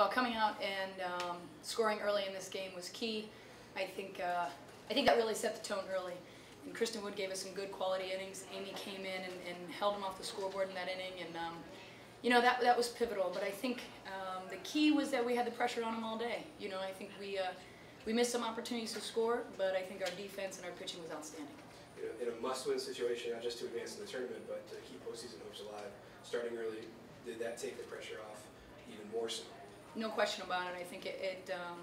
well, coming out and um, scoring early in this game was key. I think uh, I think that really set the tone early. And Kristen Wood gave us some good quality innings. Amy came in and, and held them off the scoreboard in that inning, and um, you know that that was pivotal. But I think um, the key was that we had the pressure on them all day. You know, I think we uh, we missed some opportunities to score, but I think our defense and our pitching was outstanding. You know, in a must-win situation, not just to advance in the tournament, but to keep postseason hopes alive, starting early, did that take the pressure off even more so? No question about it. I think it, it um,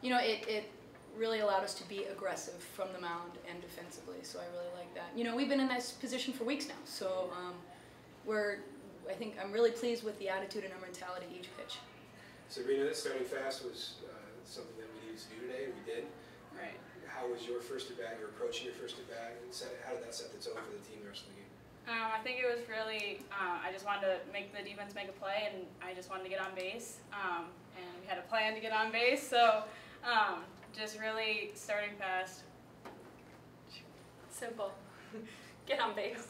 you know, it, it really allowed us to be aggressive from the mound and defensively. So I really like that. You know, we've been in this position for weeks now, so um, we're. I think I'm really pleased with the attitude and our mentality each pitch. Sabrina, that starting fast was uh, something that we needed to do today, and we did. Right. How was your first at bat? You're approaching your first at bat, and set, how did that set the tone for the team the rest of the? Um, I think it was really, uh, I just wanted to make the defense make a play, and I just wanted to get on base. Um, and we had a plan to get on base, so um, just really starting fast. Simple. get on base.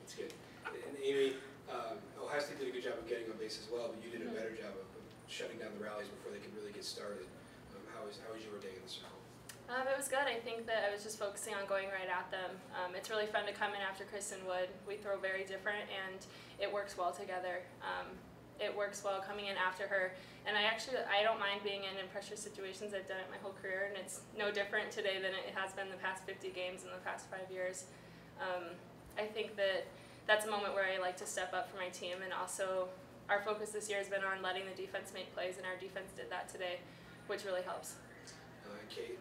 That's good. And Amy, um, Ohio State did a good job of getting on base as well, but you did a better job of, of shutting down the rallies before they could really get started. Um, how was how was your day in the circle? Um, it was good. I think that I was just focusing on going right at them. Um, it's really fun to come in after Kristen Wood. We throw very different, and it works well together. Um, it works well coming in after her, and I actually I don't mind being in in pressure situations. I've done it my whole career, and it's no different today than it has been the past 50 games in the past five years. Um, I think that that's a moment where I like to step up for my team, and also our focus this year has been on letting the defense make plays, and our defense did that today, which really helps. Uh, Kate,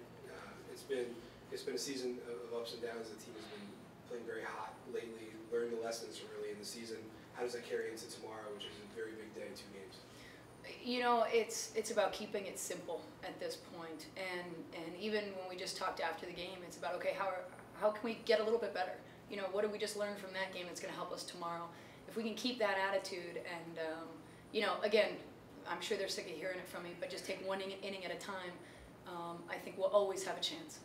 it's been it's been a season of ups and downs. The team has been playing very hot lately. Learned the lessons early in the season. How does that carry into tomorrow, which is a very big day, two games? You know, it's it's about keeping it simple at this point, and and even when we just talked after the game, it's about okay, how are, how can we get a little bit better? You know, what did we just learn from that game that's going to help us tomorrow? If we can keep that attitude, and um, you know, again, I'm sure they're sick of hearing it from me, but just take one inning at a time. Um, I think we'll always have a chance.